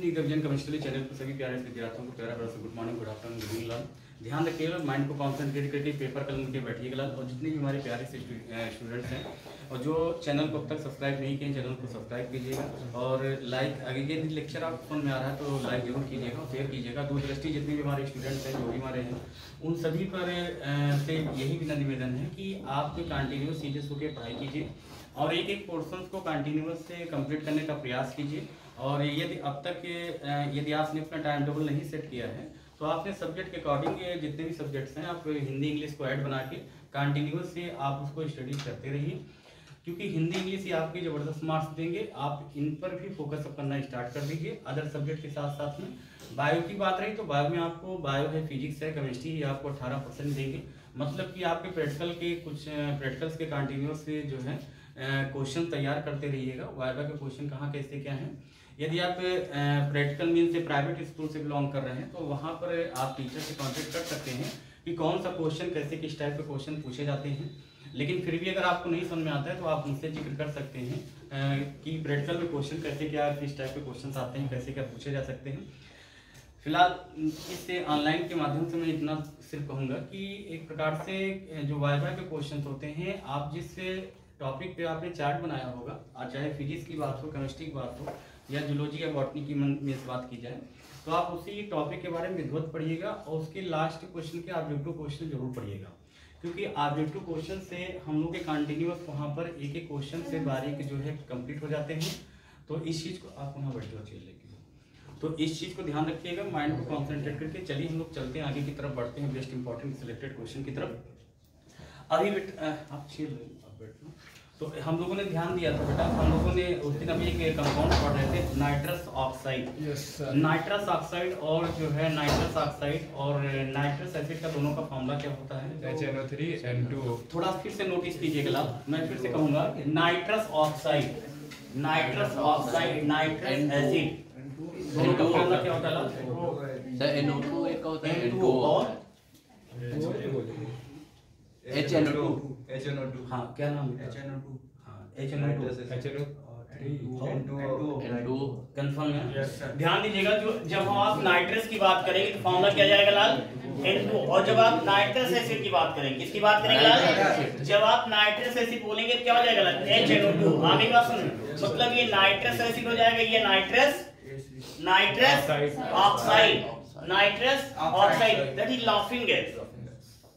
Division chemistry channel पर सभी प्यारे विद्यार्थियों को प्यारा प्यारा good morning good afternoon good evening ध्यान रखिएगा माइंड को कॉन्सेंट्रेट करके पेपर कलम के बैठिएगा और जितने भी हमारे प्यारे से स्टूडेंट्स हैं, और जो चैनल को अब तक सब्सक्राइब नहीं किए चैनल को सब्सक्राइब कीजिएगा, और लाइक आगे ये लेक्चर आप फ़ोन में आ रहा है तो लाइक ज़रूर कीजिएगा शेयर कीजिएगा. दूरदृष्टि जितने भी हमारे स्टूडेंट्स हैं, जो भी हमारे हैं, उन सभी पर से यही बिना निवेदन है कि आप कंटिन्यूस सीरियस होकर पढ़ाई कीजिए, और एक एक पोर्शन को कंटिन्यूस से कंप्लीट करने का प्रयास कीजिए और यदि अब तक यदि आपने अपना टाइम टेबल नहीं सेट किया है तो आपने सब्जेक्ट के अकॉर्डिंग जितने भी सब्जेक्ट्स हैं, आप हिंदी, इंग्लिश को ऐड बना के कंटिन्यूस से आप उसको स्टडी करते रहिए। क्योंकि हिंदी, इंग्लिश ही आपके ज़बरदस्त मार्क्स देंगे, आप इन पर भी फोकस करना स्टार्ट कर दीजिए। अदर सब्जेक्ट के साथ साथ में बायो की बात रही तो बायो में आपको बायो है फिजिक्स है केमिस्ट्री ही आपको अठारह परसेंट देंगे। मतलब कि आपके प्रैक्टिकल के कुछ प्रैक्टिकल्स के कंटिन्यूस जो है क्वेश्चन तैयार करते रहिएगा। वाइवा के क्वेश्चन कहाँ, कैसे, क्या हैं? यदि आप प्रैक्टिकल मीन से प्राइवेट स्कूल से बिलोंग कर रहे हैं तो वहाँ पर आप टीचर से कॉन्टेक्ट कर सकते हैं कि कौन सा क्वेश्चन कैसे, किस टाइप के क्वेश्चन पूछे जाते हैं। लेकिन फिर भी अगर आपको नहीं समझ में आता है तो आप मुझसे ज़िक्र कर सकते हैं कि प्रैक्टिकल में क्वेश्चन कैसे, क्या, किस टाइप के क्वेश्चन आते हैं, कैसे, क्या पूछे जा सकते हैं। फ़िलहाल, इससे ऑनलाइन के माध्यम से मैं इतना सिर्फ़ कहूँगा कि एक प्रकार से जो वाइवा के क्वेश्चन होते हैं, आप जिस टॉपिक पे आपने चार्ट बनाया होगा चाहे फिजिक्स की बात हो केमिस्ट्री की बात हो या जूलॉजी या बॉटनी की में इस बात की जाए तो आप उसी टॉपिक के बारे में विधिवत पढ़िएगा और उसके लास्ट क्वेश्चन के ऑब्जेक्टिव क्वेश्चन ज़रूर पढ़िएगा। क्योंकि ऑब्जेक्टिव क्वेश्चन से हम लोग के कंटिन्यूस वहाँ पर एक एक क्वेश्चन से बारीक जो है कंप्लीट हो जाते हैं। तो इस चीज़ को आप वहाँ बैठ चेयर लेके तो इस चीज़ को ध्यान रखिएगा माइंड को कॉन्सेंट्रेट करके चलिए, हम लोग चलते हैं आगे की तरफ़, बढ़ते हैं बेस्ट इंपॉर्टेंट सिलेक्टेड क्वेश्चन की तरफ़। अभी आप बैठो तो हम लोगों ने ध्यान दिया था बेटा हम लोगों ने उस दिन अभी एक कंपाउंड पढ़ रहे थे nitrous oxide yes nitrous oxide और जो है नाइट्रस ऑक्साइड और नाइट्रस एसिड का दोनों का फॉर्मूला क्या होता है? HNO3 N2O थोड़ा फिर से नोटिस कीजिएगा मैं फिर से कहूँगा nitrous oxide nitrous oxide nitrous acid दोनों का फॉर्मूला क्या होता है सर NO2 एक होता है N2O N2O और HNO2 HNO2 हाँ क्या नाम है HNO2 हाँ HNO2 HNO3 N2 कंफर्म है ध्यान दीजिएगा जो जब हम आप नाइट्रस की बात करेंगे तो फॉर्मूला क्या जाएगा लाल N2 और जब आप नाइट्रस एसिड की बात करेंगे किसकी बात करेंगे लाल जब आप नाइट्रस एसिड बोलेंगे तो क्या हो जाएगा लाल HNO2 आगे बात सुनिए मतलब ये नाइट्रस एसिड हो जाएगा ये nitrous nitrous oxide nitrous oxide that is laughing gas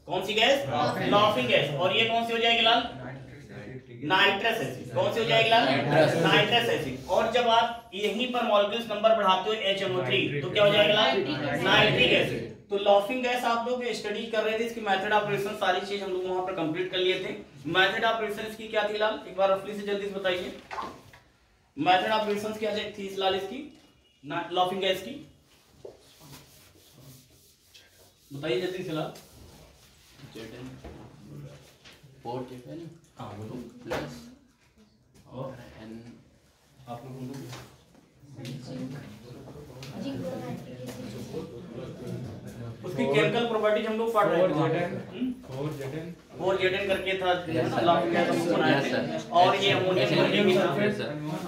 कौन सी गैस? Laughing gas. और ये कौन सी हो जाएगी लाल? नाइट्रस एसिड कौन सी हो जाएगी लाल? नाइट्रस। एसिड और जब आप यहीं पर मॉलिक्यूल्स नंबर बढ़ाते हो HNO3 तो क्या हो जाएगा लाल? नाइट्रिक एसिड तो लॉफिंग गैस आप लोग स्टडी कर रहे थे इसकी मेथड ऑपरेशन सारी चीज़ हम लोग वहाँ पर कंप्लीट कर लिए थे। मेथड ऑपरेशन की क्या थी लाल? एक बार रफली से जल्दी से बताइए। मेथड ऑपरेशन क्या थी लाल इसकी? लॉफिंग गैस की। बताइए जल्दी से लाल। ZN 4 ZN हाँ बोलो प्लस और? एन आप लोग उसकी केमिकल प्रॉपर्टीज़ हम लोग पढ़ रहे फोर हम्म? फोर जेडन फोर जेडन करके था. और ये अमोनियम अमोनियम भी था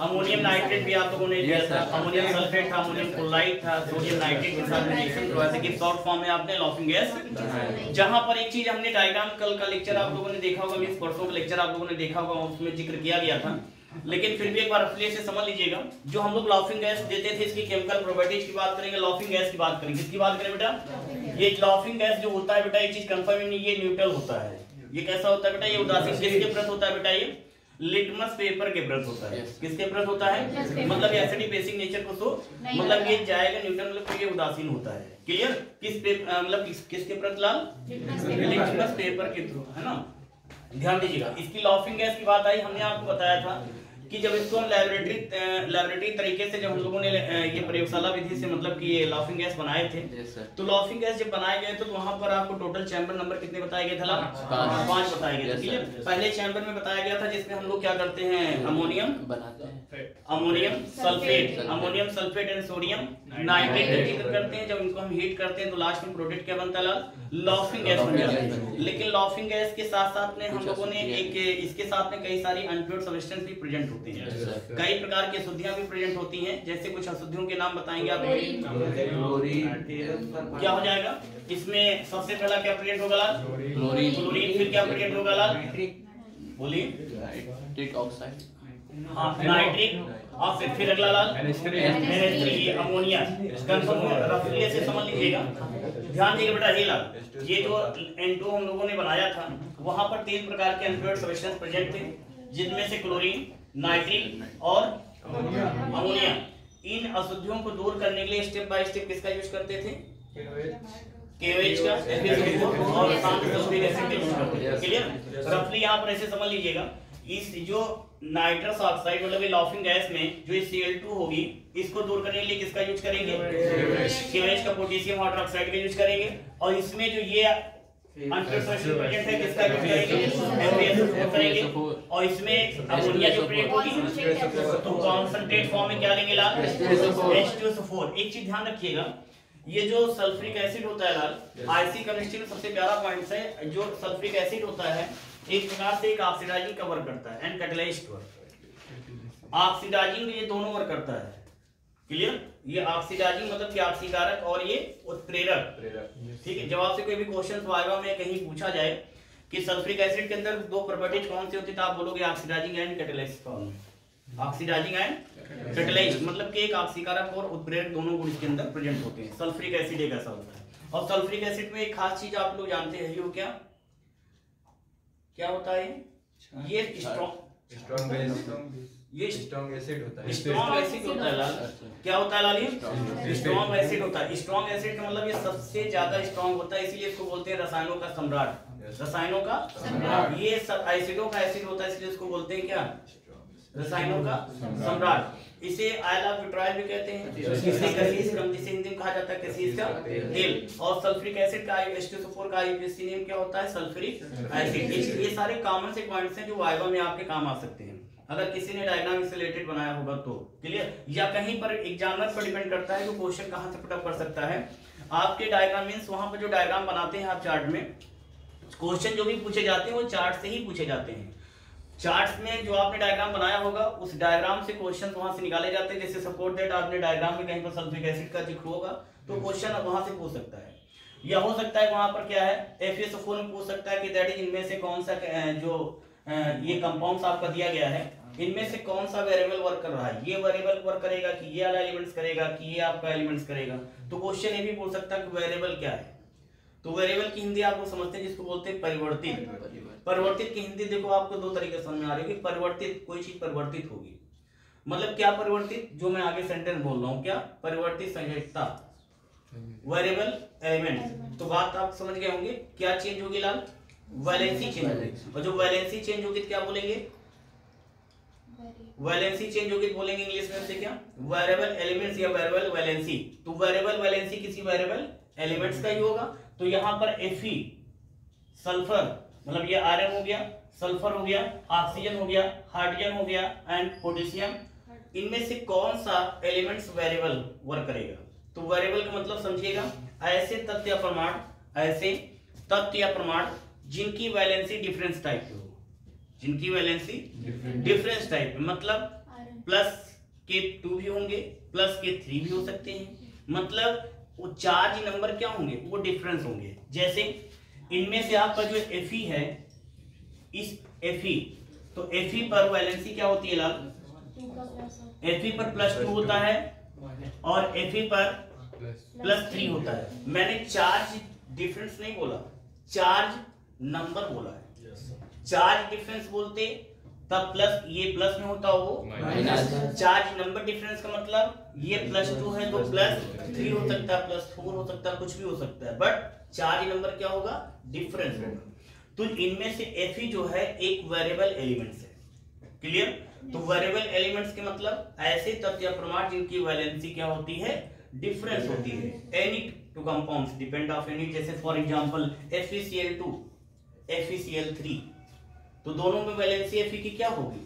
अमोनियम नाइट्रेट भी आप लोगों ने दिया था. अमोनियम सल्फेट था अमोनियम क्लोराइड था सोडियम नाइट्रेट के साथ रिएक्शन करवा कि शॉर्ट फॉर्म में आपने लॉफिंग गैस जहाँ पर एक चीज़ हमने डायग्राम कल का लेक्चर आप लोगों ने देखा होगा मींस परसों का लेक्चर आप लोगों ने देखा होगा उसमें ज़िक्र किया गया था। लेकिन फिर भी एक बार रफली से समझ लीजिएगा जो हम लोग लॉफिंग गैस देते थे इसकी केमिकल प्रॉपर्टीज़ की बात करेंगे लॉफिंग गैस की बात करेंगे। किसकी बात करें बेटा? ये लॉफिंग गैस जो होता है बेटा एक चीज़ कंफर्म नहीं ये न्यूट्रल होता है। ये कैसा होता है बेटा? ये उदासीन किसके प्रति होता है बेटा ये? लिटमस पेपर के प्रति होता है। Yes. किसके प्रति होता है? मतलब एसिडिक बेसिक नेचर को तो मतलब ये जाएगा न्यूटन मतलब ये उदासीन होता है। क्लियर किस पे मतलब किस, किसके प्रत लाल? लिटमस पेपर के थ्रू है ना? ध्यान दीजिएगा। इसकी लॉफिंग गैस की बात आई हमने आपको बताया था। कि जब इसको हम लेबोरेटरी लेबोरेटरी तरीके से जब हम लोगों ने ये प्रयोगशाला विधि से मतलब कि ये लॉफिंग गैस बनाए थे तो लॉफिंग गैस जब बनाए गए तो वहाँ पर आपको टोटल चैम्बर नंबर कितने बताए गए थे पाँच। बताए गए थे पहले चैम्बर में बताया गया था जिसमें हम लोग क्या करते हैं? अमोनियम बनाते हैं। Ammonium sulphate ammonium sulphate and sodium nitrate करते हैं। जब इनको हम हीट करते हैं तो लास्ट में प्रोडक्ट क्या बनता है लॉफिंग गैस बन जाता है। लेकिन लॉफिंग गैस के साथ साथ में हम लोगों ने एक इसके साथ में कई सारी अनप्योर सब्सटेंस भी प्रेजेंट होते हैं। कई प्रकार की अशुद्धियाँ भी प्रेजेंट होती हैं। जैसे कुछ अशुद्धियों के नाम बताएँगे आप। क्या हो जाएगा? इसमें सबसे पहला क्या प्रेजेंट होगा क्लोरीन क्लोरीन फिर क्या प्रेजेंट होगा लाल? बोलिए। ऑक्साइड हाँ नाइट्रिक और फिर फिर अगला लाल? NH3 ये अमोनिया रफली ऐसे समझ लीजिएगा। ध्यान दीजिएगा बेटा ये लाल। ये जो N2 हम लोगों ने बनाया था वहाँ पर तीन प्रकार के सब्सटेंस प्रेजेंट थे जिनमें से क्लोरीन नाइट्रिक और अमोनिया। इन अशुद्धियों को दूर करने के लिए स्टेप बाय स्टेप किसका यूज़ करते थे? का। और शांत सल्फ्यूरिक एसिड का यूज़ करते थे। क्लियर रफली यहाँ ऐसे समझ लीजिएगा। इस जो नाइट्रस ऑक्साइड मतलब ये लॉफिंग गैस में जो ये Cl2 होगी इसको दूर करने के लिए किसका यूज़ करेंगे? का पोटेशियम हाइड्रोक्साइड का यूज़ करेंगे। और इसमें जो ये अनप्रेशराइज्ड प्रेजेंट है किसका यूज़ करेंगे FeSO4 करेंगे और इसमें अमोनिया जो होगी तो कॉन्सेंट्रेट फॉर्म में क्या लेंगे लाल? H2SO4 एक चीज़ ध्यान रखिएगा ये जो सल्फ्यूरिक एसिड होता है लाल आईसी केमिस्ट्री में सबसे प्यारा पॉइंट है जो सल्फ्यूरिक एसिड होता है एक प्रकार से एक ऑक्सीडाइजिंग का वर्क करता है एंड कैटलाइज्ड वर्क ऑक्सीडाइजिंग ये दोनों वर्क करता है। क्लियर ये ऑक्सीडाइजिंग मतलब कि ऑक्सीकारक और ये उत्प्रेरक। ठीक है? जब आपसे कोई भी क्वेश्चन वाइवा में कहीं पूछा जाए कि सल्फ्यूरिक एसिड के अंदर दो प्रॉपर्टीज़ कौन सी होती है तो आप बोलोगे oxidising and catalysed form oxidising and catalysed मतलब कि एक ऑक्सीकारक और उत्प्रेरक दोनों गुण इसके अंदर प्रेजेंट होते हैं। सल्फ्यूरिक एसिड एक ऐसा होता है। और सल्फ्यूरिक एसिड में एक खास चीज़ आप लोग जानते हैं ये क्या? क्या होता है? ये स्ट्रॉन्ग स्ट्रॉन्ग ये स्ट्रॉन्ग एसिड होता है। स्ट्रॉन्ग एसिड होता है लाल। क्या होता है लाल ये? स्ट्रॉन्ग एसिड होता है। स्ट्रॉन्ग एसिड का मतलब ये सबसे ज़्यादा स्ट्रॉन्ग होता है इसीलिए इसको बोलते हैं रसायनों का सम्राट। रसायनों का सम्राट। ये सब एसिडों का एसिड होता है इसलिए इसको बोलते हैं क्या? रसायनों का सम्राट। इसे आयला ब्यूटाइल भी कहते हैं। इसे कसीस जिसे हिंदी कहा जाता है कसीस का तेल। और सल्फ्यूरिक एसिड का H2SO4 का आईयूपीएसी नेम क्या होता है? सल्फ्यूरिक एसिड ये सारे कॉमन से पॉइंट्स हैं जो वाइवा में आपके काम आ सकते हैं। अगर किसी ने डायग्राम से रिलेटेड बनाया होगा तो क्लियर या कहीं पर एग्जामिनर पर डिपेंड करता है कि क्वेश्चन कहाँ से पुटअप कर सकता है। आपके डायग्राम मींस वहाँ पर जो डायग्राम बनाते हैं आप चार्ट में क्वेश्चन जो भी पूछे जाते हैं वो चार्ट से ही पूछे जाते हैं। चार्ट्स में जो आपने डायग्राम बनाया होगा उस डायग्राम से क्वेश्चन वहाँ से निकाले जाते हैं। जैसे सपोर्ट दैट आपने डायग्राम में कहीं पर सल्फ्यूरिक एसिड का ज़िक्र होगा तो क्वेश्चन वहाँ से पूछ सकता है। या हो सकता है वहाँ पर क्या है एफएसओ में पूछ सकता है कि दैट इज़ इनमें से कौन सा जो ये कंपाउंड्स आपका दिया गया है। इनमें से कौन सा वेरिएबल वर्क कर रहा है? ये वेरिएबल वर्क करेगा कि ये वाला एलिमेंट्स करेगा कि ये आपका एलिमेंट्स करेगा। तो क्वेश्चन ये भी पूछ सकता है कि वेरिएबल क्या है? तो वेरिएबल की हिंदी आप लोग समझते हैं जिसको बोलते हैं परिवर्तित। परिवर्तित। की हिंदी देखो आपको दो तरीके समझ में आ रही है कि परिवर्तित कोई चीज़ परिवर्तित होगी। मतलब क्या परिवर्तित? जो मैं आगे सेंटेंस बोल रहा हूँ क्या? परिवर्तित संयोजकता वेरिएबल एलिमेंट तो बात आप समझ गए होंगे क्या चेंज होगी लाल? वैलेंसी चेंज होगी। और जो वैलेंसी चेंज होगी तो क्या बोलेंगे? वैलेंसी चेंज होगी तो बोलेंगे इंग्लिश में क्या? वेरिएबल एलिमेंट्स या वेरिएबल वैलेंसी तो वेरिएबल वैलेंसी किसी वेरिएबल एलिमेंट्स का ही होगा। तो यहाँ पर Fe सल्फ़र मतलब ये आयरन हो गया सल्फ़र हो गया ऑक्सीजन हो गया हाइड्रोजन हो गया एंड पोटेशियम इनमें से कौन सा एलिमेंट्स वेरिएबल वर्क करेगा? तो वेरिएबल का मतलब समझिएगा, ऐसे तथ्य प्रमाण, ऐसे तथ्य प्रमाण जिनकी वैलेंसी डिफरेंस टाइप की हो। जिनकी वैलेंसी? डिफरेंस टाइप मतलब प्लस के टू भी होंगे प्लस के थ्री भी हो सकते हैं। मतलब वो चार्ज नंबर क्या होंगे? वो डिफरेंस होंगे। जैसे इनमें से आपका जो एफ़ है इस एफ़ तो एफ़ पर वैलेंसी क्या होती है लाल? एफ़ पर प्लस टू होता है और एफ़ पर प्लस थ्री होता है। मैंने चार्ज डिफरेंस नहीं बोला चार्ज नंबर बोला है। चार्ज डिफरेंस बोलते तब प्लस ये प्लस में होता माइनस चार्ज नंबर डिफरेंस का मतलब ये प्लस टू है तो प्लस थ्री हो सकता है प्लस फोर हो सकता है कुछ भी हो सकता है। बट चार्ज नंबर क्या होगा? डिफरेंस होगा। तो इनमें से एफ़ जो है एक वेरिएबल एलिमेंट्स है। क्लियर तो वेरिएबल एलिमेंट्स के मतलब ऐसे तत्व या प्रमाण जिनकी वैलेंसी क्या होती है? डिफरेंस होती है। Any two compounds depend of any जैसे फॉर एग्जांपल FeCl2 FeCl3 तो दोनों में वैलेंसी Fe की क्या होगी?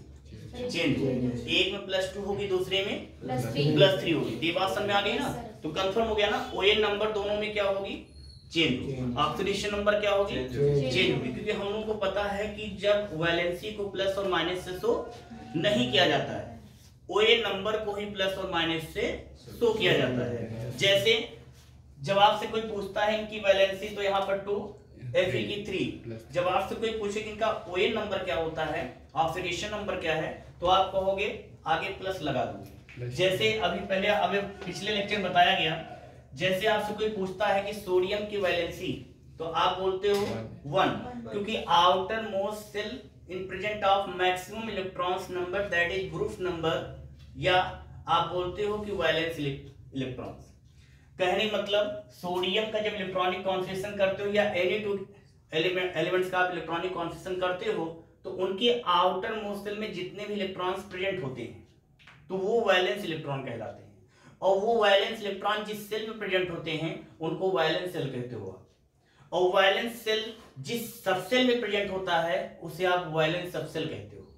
चेंज एक में प्लस टू होगी दूसरे में प्लस थ्री होगी। ये बात समझ में आ गई ना? तो कंफर्म हो गया ना? ओ एन नंबर दोनों में क्या होगी? चेंज होगी। ऑक्सीडेशन नंबर क्या होगी। चेंज होगी। क्योंकि हम लोगों को पता है कि जब वैलेंसी को प्लस और माइनस से शो नहीं किया जाता है ओए नंबर को ही प्लस और माइनस से शो किया जाता है। जैसे जब आपसे कोई पूछता है इनकी वैलेंसी तो यहाँ पर टू एफ़ की थ्री जब आपसे कोई पूछे कि इनका ओए नंबर क्या होता है ऑक्सीडेशन नंबर क्या है तो आप कहोगे आगे प्लस लगा दूँगे। Plus. जैसे अभी पहले हमें पिछले लेक्चर में बताया गया जैसे आपसे कोई पूछता है कि सोडियम की वैलेंसी तो आप बोलते हो वन क्योंकि outermost shell in present of maximum electrons number that is group number या आप बोलते हो कि वैलेंस इलेक्ट्रॉन्स। कहने मतलब सोडियम का जब इलेक्ट्रॉनिक कॉन्सेशन करते हो या एनी टू एलिमेंट्स का आप इलेक्ट्रॉनिक कॉन्सेशन करते हो तो उनके आउटर मोस्ट सेल में जितने भी इलेक्ट्रॉन्स प्रेजेंट होते हैं तो वो वैलेंस इलेक्ट्रॉन कहलाते हैं और वो वैलेंस इलेक्ट्रॉन जिस सेल में प्रेजेंट होते हैं, उनको वैलेंस सेल कहते हो। और वैलेंस सेल जिस सबसेल में प्रेजेंट होता है, उसे आप वैलेंस सबसेल कहते हो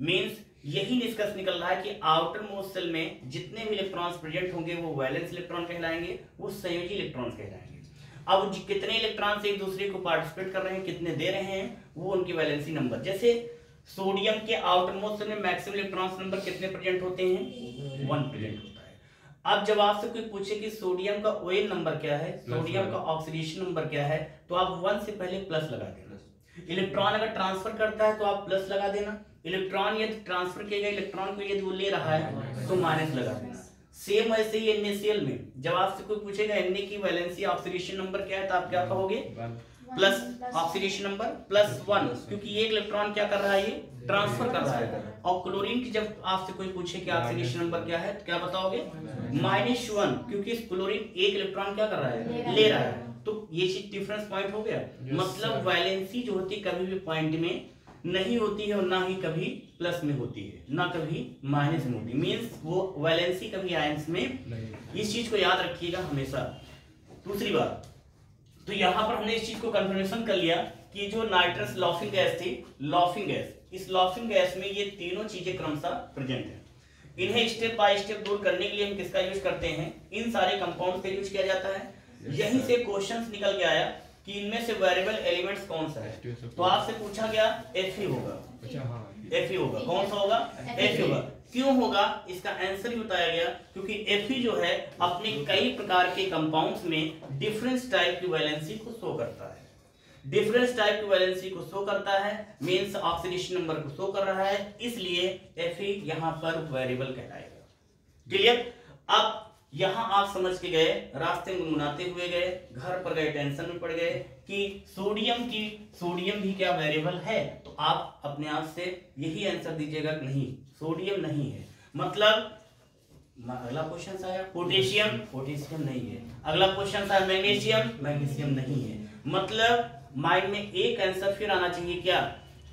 मींस यही निष्कर्ष निकल रहा है कि आउटर मोस्ट सेल में जितने भी इलेक्ट्रॉन्स प्रेजेंट होंगे वो वैलेंस इलेक्ट्रॉन कहलाएँगे वो संयोजी इलेक्ट्रॉन्स कहलाएँगे। अब कितने इलेक्ट्रॉन्स एक दूसरे को पार्टिसिपेट कर रहे हैं कितने दे रहे हैं वो उनकी वैलेंसी नंबर जैसे सोडियम के आउटर मोस्ट सेल में मैक्सिमम इलेक्ट्रॉन्स नंबर कितने प्रेजेंट होते हैं? वन प्रेजेंट होता है। अब जब आपसे कोई पूछे कि सोडियम का ओएन नंबर क्या है सोडियम का ऑक्सीडेशन नंबर क्या है तो आप वन से पहले प्लस लगा देना। इलेक्ट्रॉन अगर ट्रांसफ़र करता है तो आप प्लस लगा देना। इलेक्ट्रॉन यदि ट्रांसफ़र किया गया इलेक्ट्रॉन को यदि वो ले रहा है तो माइनस लगा। देना सेम ऐसे ही NaCl में। जब आपसे कोई पूछेगा Na की वैलेंसी ऑक्सीडेशन नंबर क्या है तो आप क्या कहोगे? Plus oxidation number plus one क्योंकि ये इलेक्ट्रॉन क्या कर रहा है ये ट्रांसफ़र कर रहा है। और क्लोरीन की जब आपसे कोई पूछे कि ऑक्सीडेशन नंबर क्या है तो क्या बताओगे? माइनस वन क्योंकि इस क्लोरीन एक इलेक्ट्रॉन क्या कर रहा है ले रहा है। तो ये चीज़ डिफरेंस पॉइंट हो गया। मतलब. वैलेंसी जो होती है कभी भी पॉइंट में नहीं होती है और ना ही कभी प्लस में होती है ना कभी माइनस में होती है। मीन्स वो वैलेंसी कभी आयंस में नहीं। इस चीज़ को याद रखिएगा हमेशा। दूसरी बात तो यहाँ पर हमने इस चीज़ को कंफर्मेशन कर लिया कि जो नाइट्रस लॉफिंग गैस थी लॉफिंग गैस इस लॉफिंग गैस में ये तीनों चीज़ें क्रमशः प्रेजेंट है। इन्हें स्टेप बाय स्टेप दूर करने के लिए हम किसका यूज़ करते हैं? इन सारे कंपाउंड का यूज़ किया जाता है। यहीं से क्वेश्चंस निकल के आया कि इनमें से वेरिएबल एलिमेंट्स कौन सा है? तो आपसे पूछा गया एफ़ ही होगा। अच्छा हाँ एफ़ ही। होगा। कौन सा होगा? एफ़ ही होगा। क्यों होगा? इसका आंसर भी बताया गया क्योंकि एफ़ ही जो है अपने कई प्रकार के कंपाउंड्स में डिफरेंस टाइप की वैलेंसी को शो करता है। डिफरेंस टाइप की वैलेंसी को शो करता है मींस ऑक्सीडेशन नंबर को शो कर रहा है इसलिए एफ़ ही यहाँ पर वेरिएबल कहलाएगा। क्लियर अब यहाँ आप समझ के गए, रास्ते में गुनगुनाते हुए गए, घर पर गए टेंशन में पड़ गए कि सोडियम की सोडियम भी क्या वेरिएबल है? तो आप अपने आप से यही आंसर दीजिएगा कि नहीं सोडियम नहीं है। मतलब अगला क्वेश्चन आया पोटेशियम पोटेशियम नहीं है। अगला क्वेश्चन आया मैग्नीशियम मैग्नीशियम नहीं है। मतलब माइंड में एक आंसर फिर आना चाहिए क्या?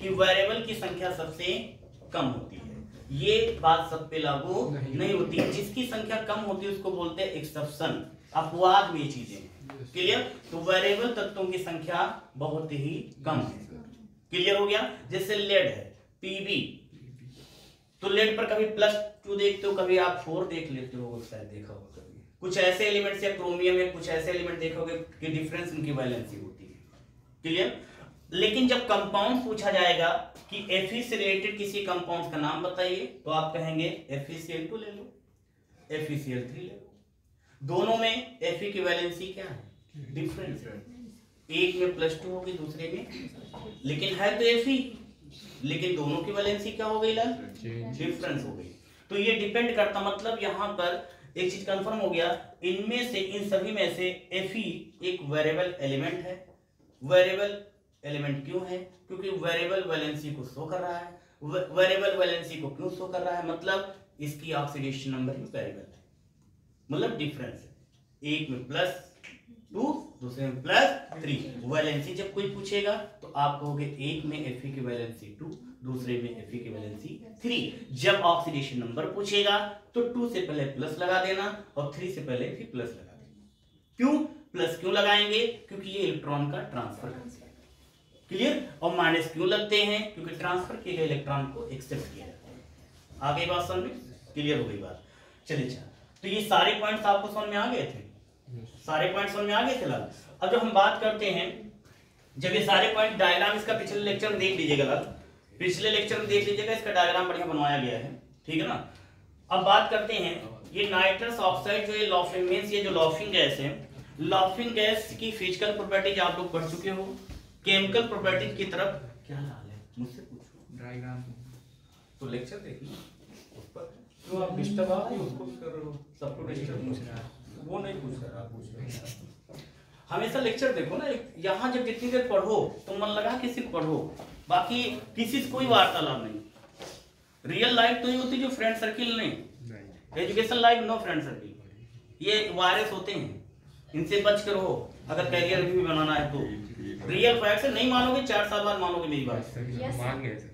कि वेरिएबल की संख्या सबसे कम होती है। ये बात सब पे लागू नहीं। नहीं होती। जिसकी संख्या कम होती है उसको बोलते हैं एक्सेप्शन अपवाद में चीज़ें। क्लियर तो वेरिएबल तत्वों की संख्या बहुत ही कम है। क्लियर हो गया? जैसे लेड है पीबी तो लेड पर कभी प्लस टू देखते हो कभी आप फोर देख लेते हो शायद देखा होगा कभी। कुछ ऐसे एलिमेंट्स या क्रोमियम या कुछ ऐसे एलिमेंट देखोगे कि डिफरेंस उनकी वैलेंसी होती है। क्लियर लेकिन जब कंपाउंड पूछा जाएगा कि एफ़ से रिलेटेड किसी कंपाउंड का नाम बताइए तो आप कहेंगे एफ़ टू ले लो एफ़ थ्री ले लो। दोनों में एफ़ की वैलेंसी क्या है? डिफरेंस एक में प्लस टू होगी दूसरे में। लेकिन है तो एफ़ लेकिन दोनों की वैलेंसी क्या हो गई लाल? डिफरेंस हो गई। तो ये डिपेंड करता मतलब यहाँ पर एक चीज़ कंफर्म हो गया इनमें से इन सभी में से एफ़ एक वेरिएबल एलिमेंट है। वेरिएबल एलिमेंट क्यों है? क्योंकि वेरिएबल वैलेंसी को शो कर रहा है। वेरिएबल वैलेंसी को क्यों शो कर रहा है? मतलब इसकी ऑक्सीडेशन नंबर भी वेरिएबल है। मतलब डिफरेंस है। एक में प्लस टू दूसरे में प्लस थ्री वैलेंसी जब कोई पूछेगा तो आप कहोगे एक में एफ़ की वैलेंसी टू दूसरे में एफ़ की वैलेंसी थ्री जब ऑक्सीडेशन नंबर पूछेगा तो टू से पहले प्लस लगा देना और थ्री से पहले भी प्लस लगा देना। क्यों? प्लस क्यों लगाएँगे? क्योंकि ये इलेक्ट्रॉन का ट्रांसफ़र है। क्लियर और माइनस क्यों लगते हैं? क्योंकि ट्रांसफ़र किए गए इलेक्ट्रॉन को एक्सेप्ट किया जाता है। आगे बात समझ में? क्लियर हो गई बात। चलिए अच्छा। तो ये सारे पॉइंट्स आपको समझ में आ गए थे? सारे पॉइंट समझ में आ गए फ़िलहाल अब जब हम बात करते हैं जब ये सारे पॉइंट डायग्राम इसका पिछले लेक्चर में देख लीजिएगा लाल। पिछले लेक्चर में देख लीजिएगा इसका डायग्राम बढ़िया बनवाया गया है। ठीक है ना? अब बात करते हैं ये नाइट्रस ऑक्साइड जो ये लॉफिंग मींस ये जो लॉफिंग गैस है लॉफिंग गैस की फ़िज़िकल प्रॉपर्टीज़ आप लोग पढ़ चुके हो। केमिकल प्रॉपर्टीज़ की तरफ़ क्या हाल है? मुझसे पूछो। डायग्राम तो लेक्चर देखना। उस पर जो आप डिस्टर्ब आप ही उसको कर रहे हो। सबको डिस्टर्ब पूछ रहा है। वो नहीं पूछ रहा आप पूछ रहे हो। हमेशा लेक्चर देखो ना यहाँ जब जितनी देर पढ़ो तो मन लगा किसी को पढ़ो। बाकी किसी से कोई वार्तालाप नहीं। रियल लाइफ तो ये होती जो फ्रेंड सर्किल नहीं। नहीं education life no friend circle ये वायरस होते हैं। इनसे बच कर हो अगर कैरियर भी बनाना है तो। रियल फैक्ट से नहीं मानोगे चार साल बाद मानोगे मेरी बात।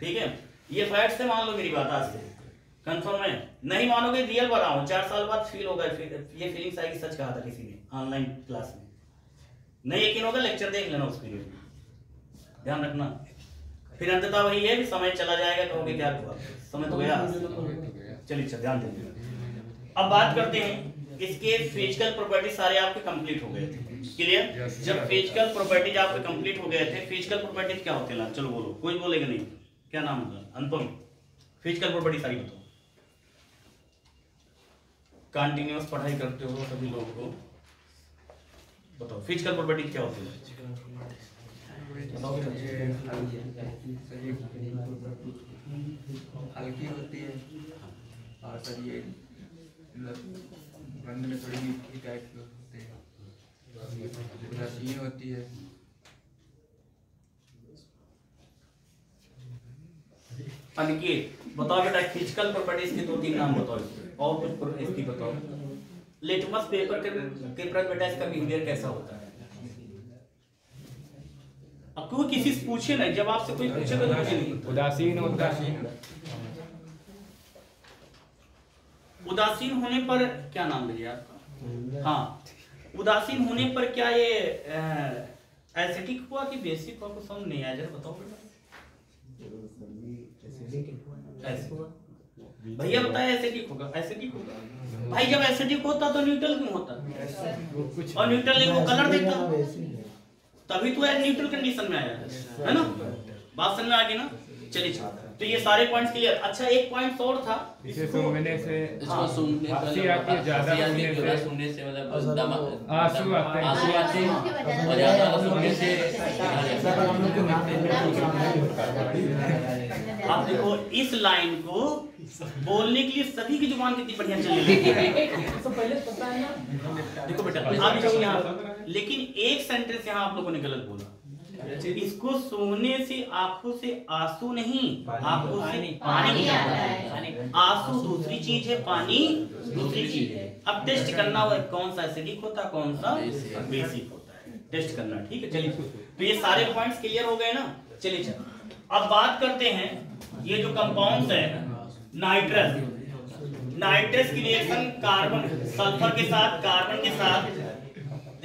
ठीक है? ये फैक्ट से मान लो मेरी बात आज से। कंफर्म है? नहीं मानोगे रियल बताओ चार साल बाद फील होगा ये फीलिंग्स आएगी सच कहा था किसी ने ऑनलाइन क्लास में। नहीं यकीन होगा लेक्चर देख लेना उस पीरियड में ध्यान रखना। फिर अंततः वही है कि समय चला जाएगा कहोगे क्या हुआ? समय तो गया। चलिए अच्छा ध्यान देंगे। अब बात करते हैं इसके फ़िज़िकल प्रॉपर्टी सारे आपके कंप्लीट हो गए। थे क्लियर जब फ़िज़िकल प्रॉपर्टीज़ आपके कंप्लीट हो गए थे फ़िज़िकल प्रॉपर्टीज़ क्या होते हैं चलो बोलो कोई बोलेगा नहीं। क्या नाम होगा अनुपम। फ़िज़िकल प्रॉपर्टी सारी बताओ। कंटिन्यूअस पढ़ाई करते हो सभी लोगों को। बताओ फ़िज़िकल प्रॉपर्टी क्या होती है? हल्की होती है। और सर ये मतलब में थोड़ी मीठी टाइप के होते हैं होती है। अनिकेत बताओ बेटा फ़िज़िकल प्रॉपर्टीज़ के दो तीन नाम बताओ और कुछ इसकी बताओ। लिटमस पेपर के के प्रति बेटा इसका बिहेवियर कैसा होता है? अब कोई किसी से पूछे ना जब आपसे कोई पूछेगा तो नहीं। उदासीन होता है। उदासीन होने पर क्या नाम भैया आपका? हाँ। उदासीन होने पर क्या ये एसिडिक हुआ कि बेसिक हुआ कुछ समझ नहीं आया? जरा बताओ बेटा भैया बताए एसिडिक होगा एसिडिक होगा? भाई जब एसिडिक होता तो न्यूट्रल क्यों होता? और न्यूट्रल वो कलर देता तभी तो न्यूट्रल कंडीशन में आया। है ना? बात समझ में आ गई ना? चलिए चलिए। तो ये सारे पॉइंट्स क्लियर अच्छा एक पॉइंट और था। इसे सुनने से इसको सुनने आती है ज़्यादा हँसी आती है, सुनने से। मतलब आँसू आते हैं। आँसू आते हैं। और ज़्यादा सुनने से आप देखो इस लाइन को बोलने के लिए सभी की ज़ुबान कितनी बढ़िया चल रही है। तो पहले पता है ना? देखो बेटा आप यहाँ। लेकिन एक सेंटेंस यहाँ आप लोगों ने गलत बोला। इसको सोने से आँखों से आँसू नहीं आँखों से पानी। आता है। आँसू दूसरी चीज़ है पानी दूसरी चीज़ है। अब टेस्ट करना हुआ कौन सा एसिडिक होता है कौन सा बेसिक होता है। टेस्ट करना ठीक है चलिए। तो ये सारे पॉइंट्स क्लियर हो गए ना? चलिए चलिए। अब बात करते हैं ये जो कंपाउंड्स है नाइट्रस नाइट्रस की रिएक्शन कार्बन सल्फ़र के साथ कार्बन के साथ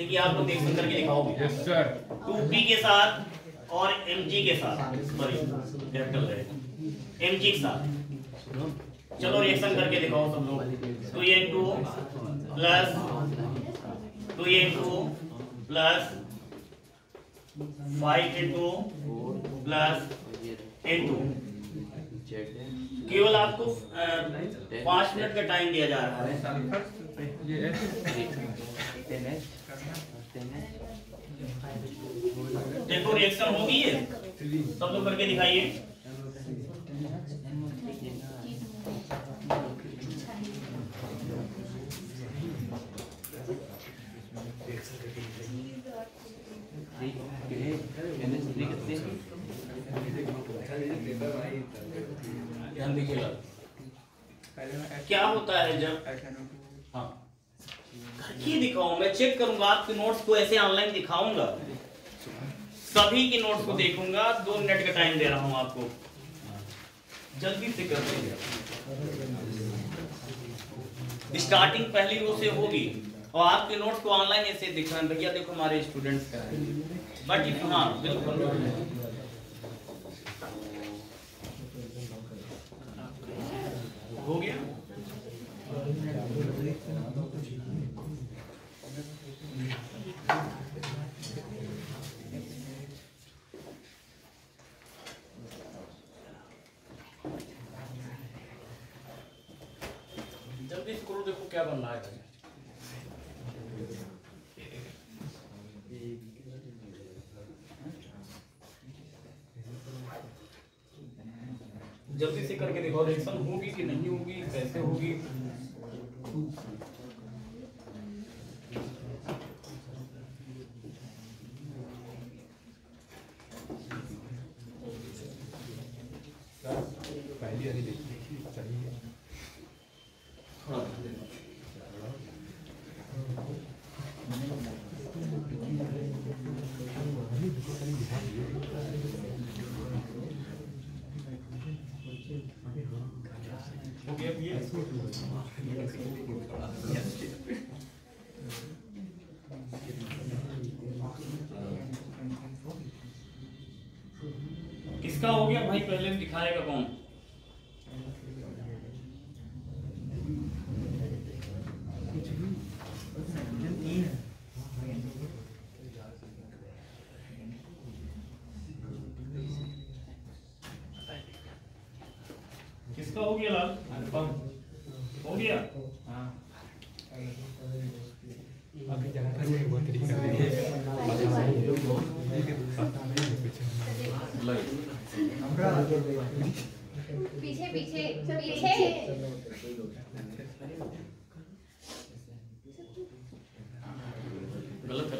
देखिए आप लोग देख करके दिखाओगे यस सर 2p के साथ और mg के साथ। सॉरी कैपिटल है। Mg के साथ। चलो रिएक्शन करके दिखाओ सब लोग। तो ये टू प्लस तो ये two plus five into plus into केवल आपको पाँच मिनट का टाइम दिया जा रहा है। ये देखो रिएक्शन हो गई है सब लोग करके दिखाइए। क्या होता है जब हाँ ये चेक करूँगा आपके नोट्स को ऐसे ऑनलाइन दिखाऊँगा। सभी के नोट्स को देखूँगा, दो मिनट का टाइम दे रहा हूँ आपको। जल्दी से कर देंगे स्टार्टिंग पहली रो से होगी। और आपके नोट्स को ऑनलाइन ऐसे दिख रहे हैं भैया देखो हमारे स्टूडेंट्स का बट हाँ बिल्कुल। हो गया? क्या बन रहा है जल्दी से करके देखो रिएक्शन होगी कि नहीं होगी, कैसे होगी पहली वाली देखी चाहिए हो गया ये किसका हो गया? भाई पहले दिखाएगा कौन किसका हो गया लाल अनुपम हो गया अभी जहाँ पर वो तरीका है पीछे पीछे पीछे। गलत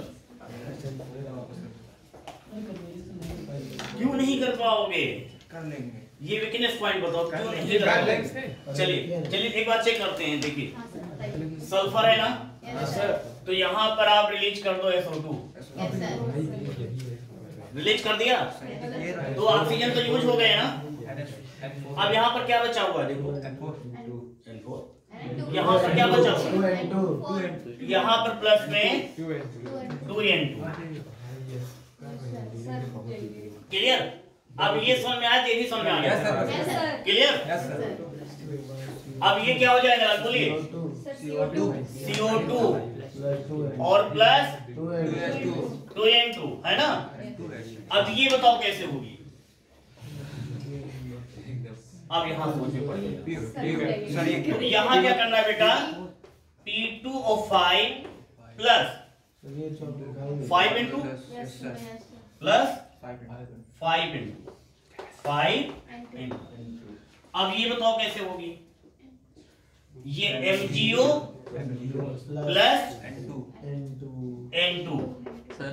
क्यों नहीं कर पाओगे? कर लेंगे। ये वीकनेस पॉइंट बताओ क्यों नहीं कर पाओगे? चलिए चलिए एक बार चेक करते हैं देखिए। हाँ सल्फ़र है ना? सर तो यहाँ पर आप रिलीज़ कर दो SO2 यस सर रिलीज़ कर दिया? ये तो ऑक्सीजन तो यूज़ हो गए ना? अब यहाँ पर क्या बचा हुआ देखो। यहाँ पर क्या बचा हुआ यहाँ पर प्लस में टू है टू क्लियर अब ये समझ में आया? तेरी समझ में आ Yes, गया sir. यस सर क्लियर अब ये क्या हो जाएगा? बोलिए। CO2 और प्लस टू एन टू है ना? अब ये बताओ कैसे होगी? अब यहाँ सोचने पड़ेगा सर तो यहाँ क्या करना है बेटा? P2O5 plus five into plus five five into five into अब ये बताओ कैसे होगी? ये MgO plus N two N two sir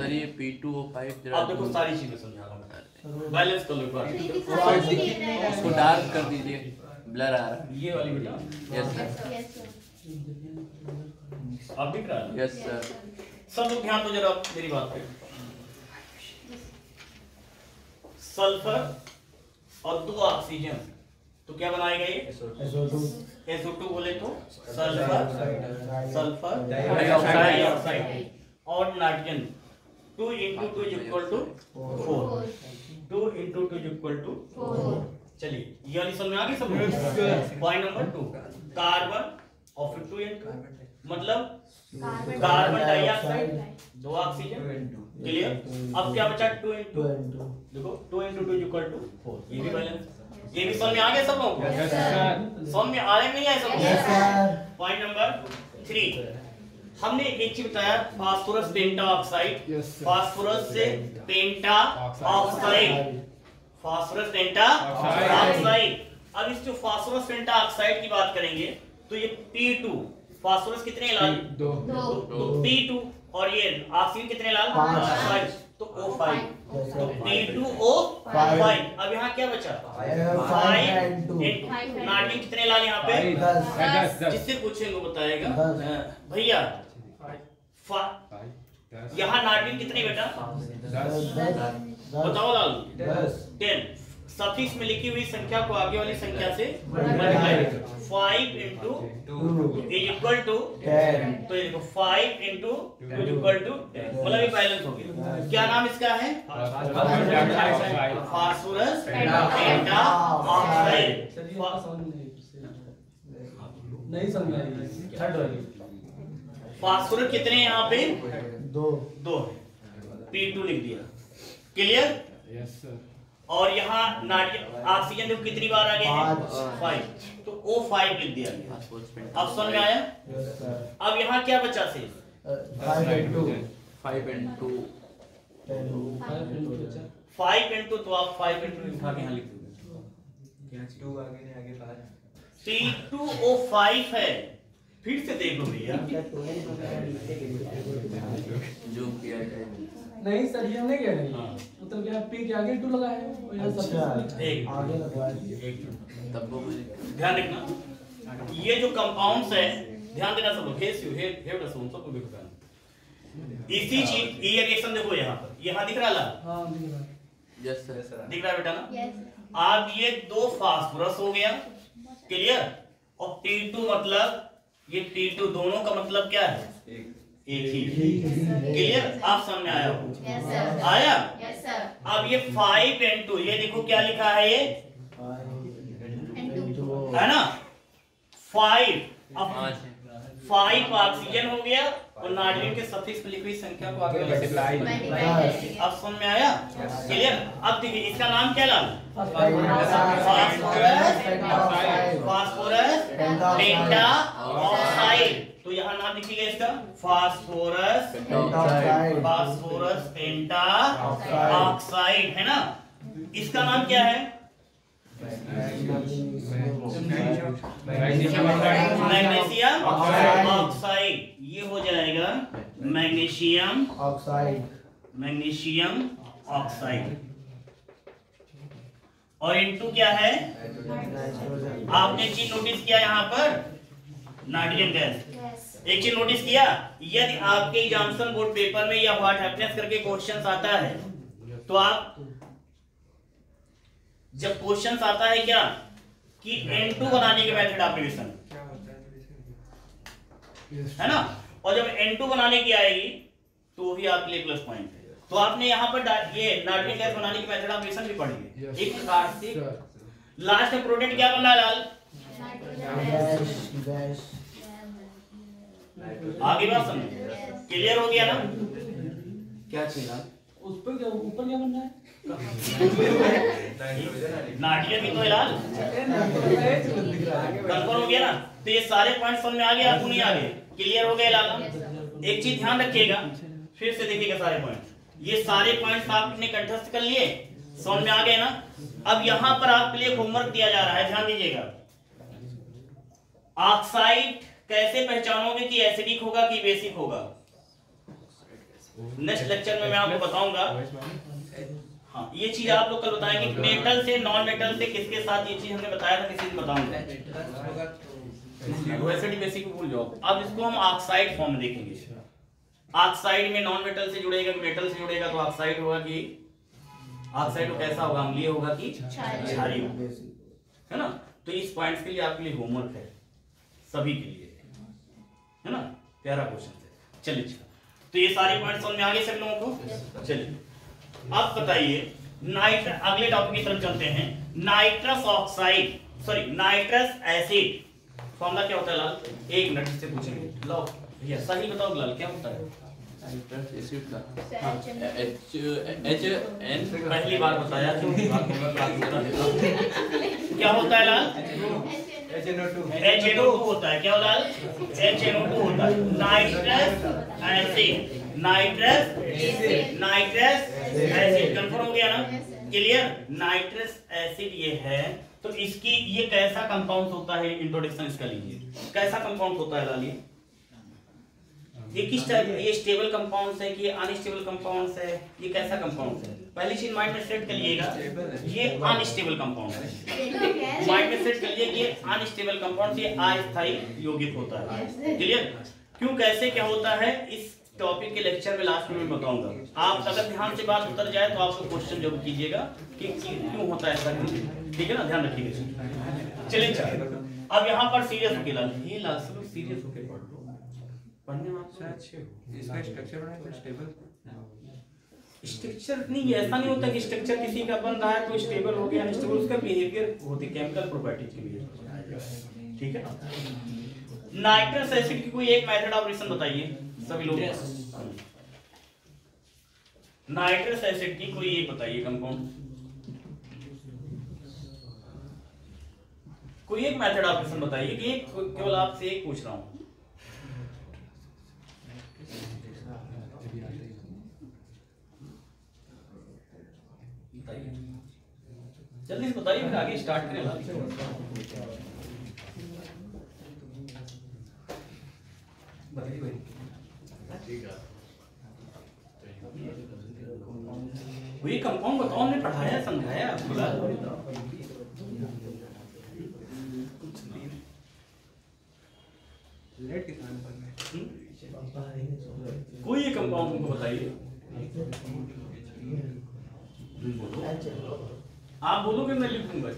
sir ये पी टू ओ फाइव अब देखो सारी चीज़ें समझा रहा हूँ बैलेंस कर लो एक बार। उसको डार्क कर दीजिए। ब्लर आ रहा ये वाली बेटा। यस सर अब दिख रहा है यस सर सब लोग ध्यान दो जरा मेरी बात पे। सल्फ़र और दो ऑक्सीजन। तो क्या बनाएगा ये? SO2 बोले तो सल्फ़र सल्फ़र। डाइऑक्साइड और nitrogen. 2 into 2 is equal to 4 2 into 2 is equal to चलिए ये वाली समझ में आ गई सब? पॉइंट नंबर 2 कार्बन और फिर 2 into मतलब कार्बन डाइऑक्साइड दो ऑक्सीजन क्लियर अब क्या बचा 2 into? देखो 2 into 2 is equal to 4 ये भी बैलेंस ये भी समझ में आ गया सब लोगों को? समझ में आ रहे नहीं आए सब पॉइंट नंबर थ्री हमने एक चीज़ बताया फास्फोरस पेंटा ऑक्साइड। फास्फोरस से penta oxide. Phosphorus penta oxide. अब इस जो फास्फोरस पेंटा ऑक्साइड की बात करेंगे तो ये P2 फास्फोरस कितने लाल? दो। तो P2 और ये ऑक्सीजन कितने लाल? फाइव तो O5 तो P2O5 अब यहाँ क्या बचा? नाटक कितने लाल यहाँ पे? जिससे पूछेंगे वो बताएगा। भैया यहाँ नाटक कितने बेटा? बताओ लाल। टेन। सफिक्स में लिखी हुई संख्या को आगे वाली संख्या से five into is equal to तो ये देखो five into is equal to मतलब ये बैलेंस हो गया। क्या नाम इसका है? Phosphorus penta oxide. नहीं समझ थर्ड वाली। फास्फोरस कितने यहाँ पे? दो। दो है। पी टू लिख दिया। क्लियर यस सर और यहाँ नाइट्रोजन ऑक्सीजन देखो कितनी बार आ गए फाइव तो ओ फाइव लिख दिया। अब समझ में आया? अब यहाँ क्या बचा से? Five and five and two Ten. Five into तो आप फाइव इंटू उठा के यहाँ लिख दोगे टू ओ फाइव है। फिर से देख लो भैया। जो किया नहीं सर ये हमने किया नहीं। हाँ। मतलब क्या पी के आगे टू लगा है? और यहाँ सब अच्छा एक आगे लगवाया एक तब वो मुझे ध्यान रखना। ये जो कंपाउंड्स है ध्यान देना सब लोग। हेस यू हेड हेड असोन सबको भी बताना। इसी चीज़ ये रिएक्शन देखो यहाँ पर। यहाँ दिख रहा लाल? हाँ ठीक है। यस सर सर दिख रहा है बेटा ना? यस अब ये दो फास्फोरस हो गया। क्लियर और T2 मतलब ये P2 दोनों का मतलब क्या है? एक एक ही। क्लियर आप सामने में आया हो आया? यस अब ये फाइव एन टू ये देखो क्या लिखा है ये? है ना? फाइव अब फाइव ऑक्सीजन हो गया। और नाइट्रोजन के सफिक्स में लिखी हुई संख्या को आगे। मल्टीप्लाई अब समझ में आया? क्लियर अब देखिए इसका नाम क्या लाल फास्फोरस पेंटा ऑक्साइड तो यहाँ नाम लिखिएगा इसका। फास्फोरस फास्फोरस पेंटा ऑक्साइड है ना? इसका नाम क्या है? Magnesium oxide. ये हो जाएगा? मैग्नीशियम। ऑक्साइड। Magnesium oxide. और इनटू क्या है? आपने चीज़ नोटिस किया यहाँ पर? Nitrogen gas. एक चीज़ नोटिस किया? यदि आपके एग्जामिनेशन बोर्ड पेपर में या व्हाट हैपनेस करके क्वेश्चंस आता है तो आप जब क्वेश्चंस आता है क्या? कि N2 बनाने के मेथड एप्लीकेशन क्या है है ना? और जब N2 बनाने की आएगी तो भी आपके लिए प्लस पॉइंट है। तो आपने यहाँ पर ये नाइट्रोजन गैस बनाने की मेथड एप्लीकेशन भी पढ़ी है एक प्रकार से लास्ट में प्रोडक्ट क्या बन रहा है लाल? आगे बात समझ क्लियर हो गया ना? क्या चाहिए लाल उस पर क्या ऊपर क्या बनना है? नाइट्रोजन भी तो है लाल। कंफर्म हो। गया ना? तो ये सारे पॉइंट समझ में आ गए आपको नहीं आ गए? क्लियर हो गए लाल? एक चीज़ ध्यान रखिएगा, फिर से देखिएगा सारे पॉइंट ये सारे पॉइंट्स आपने कंठस्थ कर लिए, समझ में आ गए ना? अब यहाँ पर आपके लिए होमवर्क दिया जा रहा है, ध्यान दीजिएगा। ऑक्साइड कैसे पहचानोगे कि एसिडिक होगा कि बेसिक होगा? नेक्स्ट लेक्चर में मैं आपको बताऊँगा। हाँ ये चीज़ आप लोग कल बताएँगे मेटल से नॉन मेटल से किसके साथ ये चीज़ हमने बताया था, किसी दिन बताऊँगा। वो बेसिक को भूल अब इसको हम ऑक्साइड फॉर्म में देखेंगे। ऑक्साइड में नॉन मेटल से जुड़ेगा कि मेटल से जुड़ेगा तो ऑक्साइड होगा कि ऑक्साइड कैसा होगा? अम्लीय होगा कि है ना? तो इस पॉइंट्स के लिए आपके लिए होमवर्क है। सभी के लिए। है ना? प्यारा क्वेश्चन है। चलिए चलो तो ये सारे पॉइंट समझ में आ गए सब लोगों को? चलिए। अब बताइए अगले टॉपिक की तरफ़ चलते हैं। Nitrous oxide sorry nitrous acid formula क्या होता है लाल? एक मिनट से पूछेंगे। लो भैया सही बताओ लाल क्या होता है? हाँ, पहली बार बताया। क्या? होता है लाल? HNO2 होता है। क्या लाल? HNO2 होता है। Nitrous acid nitrous nitrous acid confirm हो गया ना? क्लियर नाइट्रस एसिड ये है। तो इसकी ये कैसा कंपाउंड होता है इंट्रोडक्शन इसका लीजिए। कैसा कंपाउंड होता है लाल ये किस टाइप ये स्टेबल कंपाउंड्स है कि अनस्टेबल कंपाउंड्स है? ये कैसा कंपाउंड है? पहली चीज़ माइंड में सेट कर लीजिएगा। ये अनस्टेबल कंपाउंड है। माइंड में सेट कर लिए ये अनस्टेबल कंपाउंड ये अस्थायी यौगिक होता है। क्लियर क्यों, कैसे, क्या होता है? इस टॉपिक के लेक्चर में लास्ट में बताऊँगा। आप अगर ध्यान से बात उतर जाए तो आपको क्वेश्चन ज़रूर कीजिएगा कि क्यों होता है ऐसा? ठीक है ना ध्यान रखिएगा चलिए चलिए। अब यहाँ पर सीरियस होके लाल ये लाल सब लोग सीरियस होके पढ़ लो। पढ़ने में आपको अच्छे हो। इसका स्ट्रक्चर बनाया था स्टेबल स्ट्रक्चर नहीं ऐसा नहीं होता कि स्ट्रक्चर किसी का बन रहा है तो स्टेबल हो गया अनस्टेबल उसका बिहेवियर होती केमिकल प्रॉपर्टीज़ के लिए ठीक है ना? नाइट्रस एसिड की कोई एक मेथड ऑफ़ रिएक्शन बताइए सभी लोग नाइट्रस एसिड की कोई एक बताइए कंपाउंड कोई एक मेथड ऑपरेशन बताइए कि केवल आपसे एक पूछ रहा हूँ। जल्दी से बताइए, फिर आगे स्टार्ट करें। कंपाउंड बताओ, हमने पढ़ाया, समझाया आपको लेट किसान पर में हम्म? कोई एक कंपाउंड हमको बताइए आप बोलोगे मैं लिखूँगा बताइए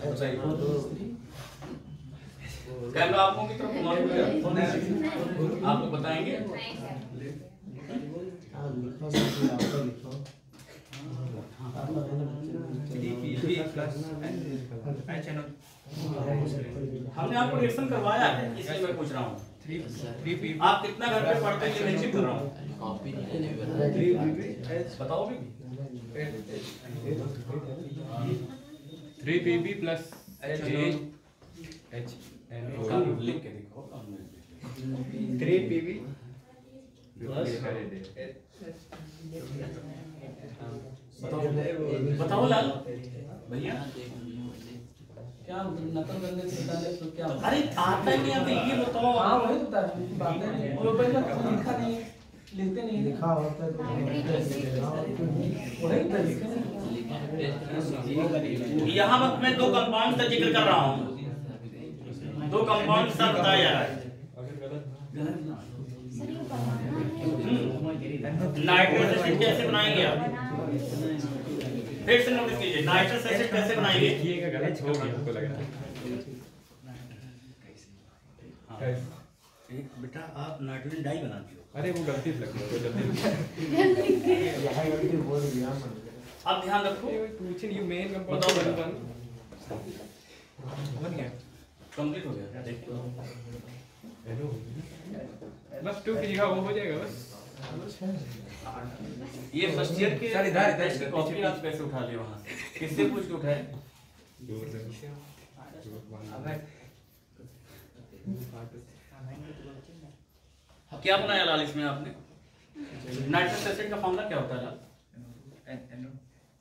कैमरा आपको की तरफ़ घुमा दूँगा आप लोग बताएँगे? हमने आपको रिएक्शन करवाया है इसलिए मैं पूछ रहा हूँ। आप कितना घर पे पढ़ते हैं मैं कर रहा हूँ। लेने बताओगे three P B plus H H भी लिख के हमने थ्री पी बी बताओ बताओ लाल। भैया क्या नकल करने से बता तो क्या अरे आता नहीं आता ये बताओ। हाँ वही तो बता हूँ बातें नहीं और ऊपर लिखा नहीं है। लिखते नहीं लिखा होता तो तो लिखा यहाँ पर मैं दो कंपाउंड का ज़िक्र कर रहा हूँ। दो कंपाउंड का बताया जा रहा है। नाइट्रस एसिड कैसे बनाएँगे आप? फिर से नोटिस कीजिए नाइट्रस एसिड कैसे बनाएँगे? ये का गलत हो गया हमको लग रहा है एक बेटा आप नाइट्रोजन डाई बनाते हो। अरे वो गलती से लग गया वो जल्दी यहाँ गलती बोल दिया मैंने। अब ध्यान रखो। पूछे ये मेन बताओ कंपाउंड बेटा। बन गया। कंप्लीट हो गया देखिए बस टू की जगह वो हो जाएगा बस। ये फ़र्स्ट ईयर के सर, इधर- इधर- कॉपी आप कैसे उठा लिए वहाँ? से किससे पूछ के उठाए? दूर से। क्या बनाया लाल इसमें आपने? नाइट्रस एसिड का फॉर्मूला क्या होता है लाल?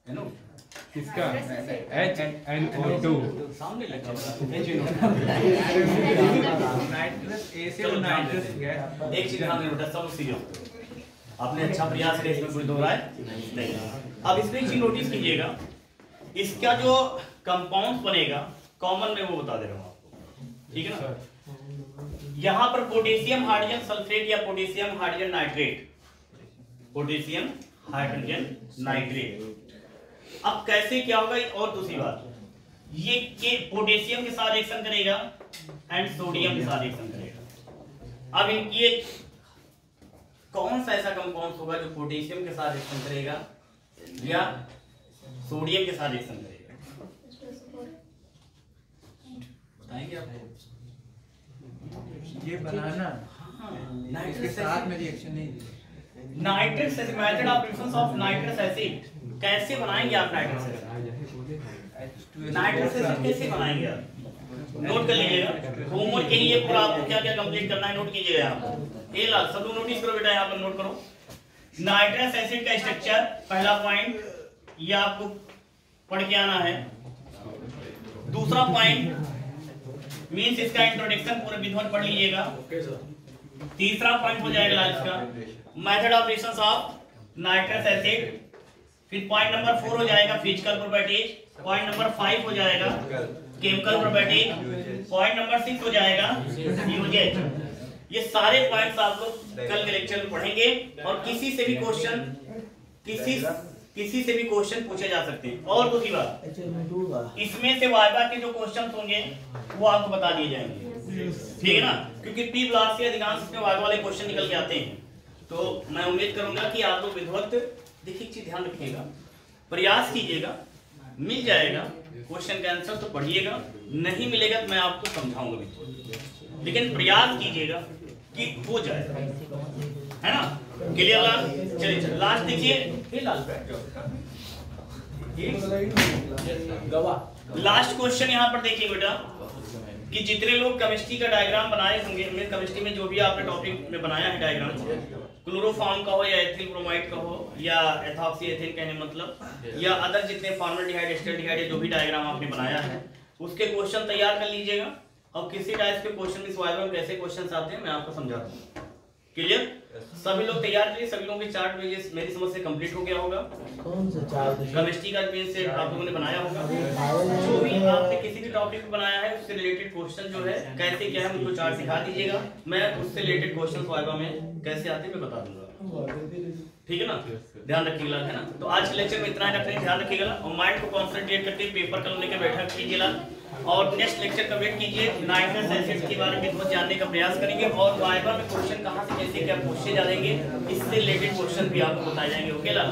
एनो किसका? H N O two. सामने लिखा नाइट्रस ए से चलो, ध्यान नाइट्रस देते एक चीज़ ध्यान देना बेटा सब सीरियस आपने अच्छा प्रयास किया इसमें कोई दो नहीं। अब इसमें एक चीज़ नोटिस कीजिएगा। इसका जो कंपाउंड बनेगा कॉमन में वो बता दे रहा हूँ आपको। ठीक है ना? यहाँ पर पोटेशियम, हाइड्रोजन सल्फेट या potassium, hydrogen nitrate? Potassium, hydrogen nitrate. अब कैसे क्या होगा? और दूसरी बात। ये के, पोटेशियम के साथ रिएक्शन करेगा एंड सोडियम के साथ रिएक्शन करेगा। अब एक कौन सा ऐसा कंपाउंड होगा जो पोटेशियम के साथ रिएक्शन करेगा या सोडियम के साथ रिएक्शन करेगा? बताएँगे आप? ये बनाना। हाँ, इसके साथ में रिएक्शन नहीं nitrous acid method of of nitrous acid कैसे बनाएँगे आप नाइट्रस एसिड नाइट्रस एसिड कैसे बनाएँगे आप? नोट कर लीजिएगा। होमवर्क के लिए पूरा आपको क्या क्या कंप्लीट करना है नोट कीजिएगा यहाँ ए लाल सब लोग नोटिस करो बेटा यहाँ पर नोट करो। नाइट्रस एसिड का स्ट्रक्चर पहला पॉइंट ये आपको पढ़ के आना है। दूसरा पॉइंट मींस इसका इंट्रोडक्शन पूरे विद्वान पढ़ लीजिएगा। तीसरा पॉइंट हो जाएगा इसका method of reactions of nitrous acid फिर पॉइंट नंबर फोर हो जाएगा physical properties point number five हो जाएगा chemical properties point number six हो जाएगा यूजेज ये सारे पॉइंट्स आप लोग कल के लेक्चर में पढ़ेंगे और किसी से भी क्वेश्चन किसी किसी से भी क्वेश्चन पूछे जा सकते हैं। और दूसरी बात अच्छा इसमें से वाइवा के जो क्वेश्चन होंगे वो आपको बता दिए जाएँगे। ठीक है ना? क्योंकि पी ब्लॉक से अधिकांश इसमें वाइवा वाले क्वेश्चन निकल के आते हैं। तो मैं उम्मीद करूँगा कि आप लोग विधिवत देखिए चीज़ ध्यान रखिएगा। प्रयास कीजिएगा मिल जाएगा। क्वेश्चन का आंसर तो पढ़िएगा। नहीं मिलेगा तो मैं आपको समझाऊँगा लेकिन प्रयास कीजिएगा कि हो जाए। है ना? क्लियर लाल चलिए चलिए लास्ट देखिए। ये लाल बैठ जाओ लास्ट क्वेश्चन यहाँ पर देखिए बेटा कि जितने लोग केमिस्ट्री का डायग्राम बनाए होंगे मैं केमिस्ट्री में जो भी आपने टॉपिक में बनाया है डायग्राम क्लोरोफॉर्म का हो या एथिल ब्रोमाइड का हो या एथॉक्सी एथिल कहने मतलब या अदर जितने फॉर्मल्डिहाइड एस्टल्डिहाइड जो भी डायग्राम आपने बनाया है उसके क्वेश्चन तैयार कर लीजिएगा। और किसी टाइप के क्वेश्चन में कैसे क्वेश्चन आते हैं मैं आपको समझाता हूँ। क्लियर सभी लोग तैयार करिए सभी लोगों के चार्ट पेजेस मेरी समझ से कंप्लीट हो गया होगा। कौन सा चार विषय केमिस्ट्री का पेज से आप लोगों ने बनाया होगा। जो भी आपने किसी भी टॉपिक पे बनाया है उससे रिलेटेड क्वेश्चन जो है कैसे क्या है मुझको चार्ट दिखा दीजिएगा। मैं उससे रिलेटेड क्वेश्चन वाइवा में कैसे आते मैं बता दूँगा। ठीक है ना? ध्यान रखिएगा है ना? तो आज के लेक्चर में इतना ही रखते हैं। ध्यान रखिएगा और माइंड को कॉन्सेंट्रेट करके पेपर कलम लेकर बैठा कीजिएगा और नेक्स्ट लेक्चर का वेट कीजिए नाइट्रस एसिड के बारे में बहुत जानने का प्रयास करेंगे और वाइबा में क्वेश्चन कहाँ से कैसे क्या पूछे जाएँगे इससे रिलेटेड क्वेश्चन भी आपको बताए जाएँगे ओके ला